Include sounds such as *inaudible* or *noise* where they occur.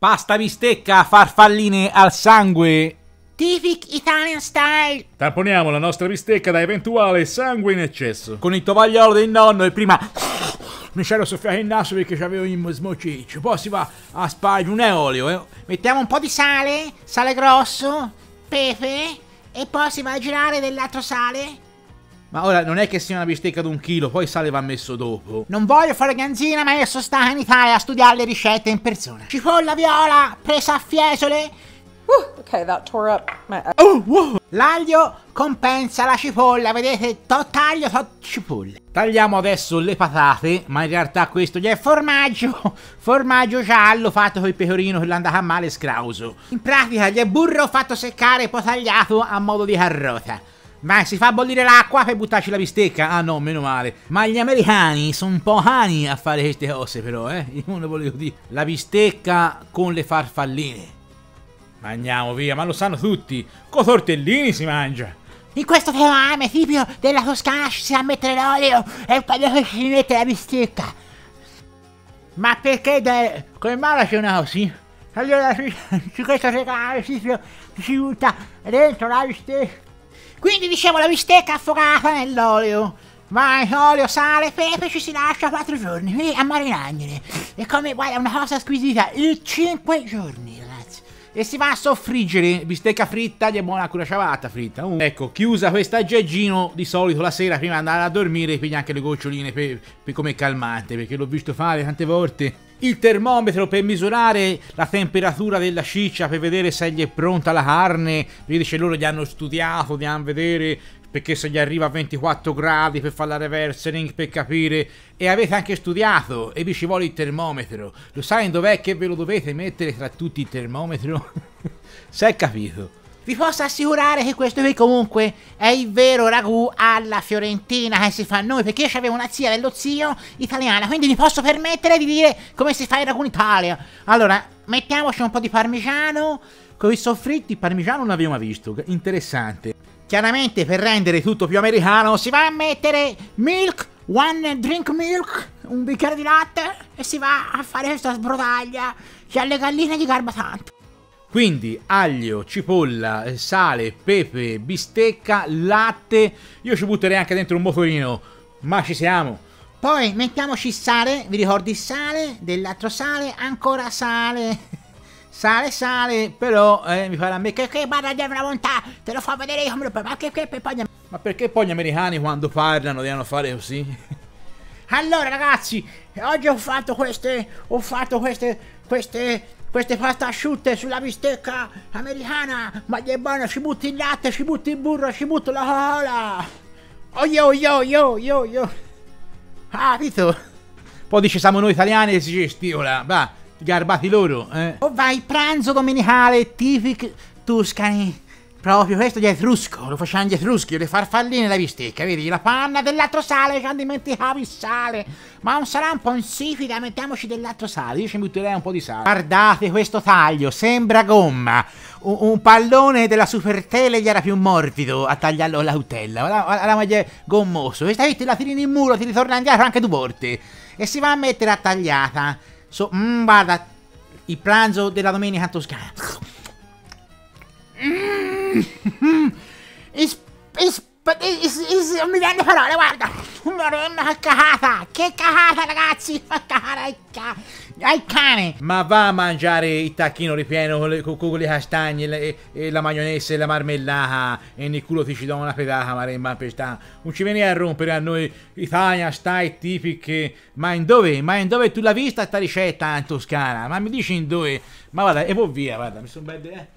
Pasta bistecca, farfalline al sangue. Typic Italian style. Tamponiamo la nostra bistecca da eventuale sangue in eccesso. Con il tovagliolo del nonno e prima mi c'ero soffiato il naso perché c'avevo il smociccio. Poi si va a spargere un olio. Eh. Mettiamo un po' di sale, sale grosso, pepe e poi si va a girare dell'altro sale. Ma ora non è che sia una bistecca di un chilo, poi sale va messo dopo. Non voglio fare ganzina, ma io sono stata in Italia a studiare le ricette in persona. Cipolla viola, presa a fiesole. Whew, okay, that tore up my. Oh, wow. L'aglio compensa la cipolla, vedete? To taglio, to cipolle. Tagliamo adesso le patate, ma in realtà questo gli è formaggio. *laughs* Formaggio giallo fatto con il pecorino che l'è andato a male scrauso. In pratica gli è burro fatto seccare e poi tagliato a modo di carrota. Ma si fa bollire l'acqua per buttarci la bistecca? Ah no, meno male. Ma gli americani sono un po' cani a fare queste cose però, eh? Io non volevo dire. La bistecca con le farfalline. Mangiamo via, ma lo sanno tutti. Con tortellini si mangia. In questo fame tipico della Toscana ci si va a mettere l'olio e quello che si mette la bistecca. Ma perché de... come mai c'è una così? Allora su questo regalo si, si butta dentro la bistecca. Quindi dicevo la bistecca affogata nell'olio. Vai, olio, sale, pepe, ci si lascia 4 giorni a marinagliene. E come, guarda, una cosa squisita, in 5 giorni, ragazzi. E si va a soffriggere, bistecca fritta, è buona ciabatta fritta. Uh, ecco, chiusa questa aggeggino, di solito la sera prima di andare a dormire piglia anche le goccioline per, per come calmante, perché l'ho visto fare tante volte il termometro per misurare la temperatura della ciccia per vedere se gli è pronta la carne. Vedi se loro gli hanno studiato, gli hanno vedere perché se gli arriva a 24 gradi per fare la reversing per capire e avete anche studiato e vi ci vuole il termometro. Lo sai dov'è che ve lo dovete mettere tra tutti il termometro? *laughs* Se è capito. Vi posso assicurare che questo qui comunque è il vero ragù alla fiorentina che si fa a noi, perché io avevo una zia dello zio italiana, quindi mi posso permettere di dire come si fa il ragù in Italia. Allora, mettiamoci un po' di parmigiano, con i soffritti, parmigiano non mai visto, interessante. Chiaramente per rendere tutto più americano si va a mettere milk, one drink milk, un bicchiere di latte e si va a fare questa sbrodaglia che alle galline gli garba tanto. Quindi aglio, cipolla, sale, pepe, bistecca, latte. Io ci butterei anche dentro un motorino, ma ci siamo. Poi mettiamoci sale, vi ricordi sale, dell'altro sale, ancora sale. *laughs* Sale, sale, però eh, mi farà a me che, che parla di una volontà, te lo fa vedere io ma che, che, poi... Ma perché poi gli americani quando parlano devono fare così? *laughs* Allora ragazzi, oggi ho fatto queste, ho fatto queste, queste queste pasta asciutte sulla bistecca americana, ma è buono, ci butti il latte, ci butti il burro, ci butto la cola. Oh yo yo yo yo yo. Ah, capito? Poi dice siamo noi italiani e si gestiola, va, garbati loro, eh. Oh vai, pranzo domenicale, tipic Tuscany. Proprio questo di etrusco, lo facciamo di etruschi, le farfalline la bistecca, vedi? La panna dell'altro sale, che dimenticavi il sale. Ma non sarà un po' insipida, mettiamoci dell'altro sale, io ci butterei un po' di sale. Guardate questo taglio, sembra gomma. Un, un pallone della Super Tele gli era più morbido a tagliarlo la utella. La maglia gommoso. Questa vedi, la tiri in muro, ti ritorna indietro anche due volte. E si va a mettere a tagliata. So, mm, guarda, il pranzo della domenica toscana. Mm. Is, is, is, is, non mi viene parole, guarda. Madonna, che cagata. Che cagata, ragazzi. Che cagata ai cane. Ma va a mangiare il tacchino ripieno con le, con, con le castagne e, e, la maionese e la marmellata e nel culo ti ci do una pedata, maremma per sta. Non ci vieni a rompere a noi Italia, stai tipiche. Ma in dove? Ma in dove tu l'hai vista sta ricetta in Toscana? Ma mi dici in dove? Ma guarda, e poi via, guarda, mi sono belle... Eh.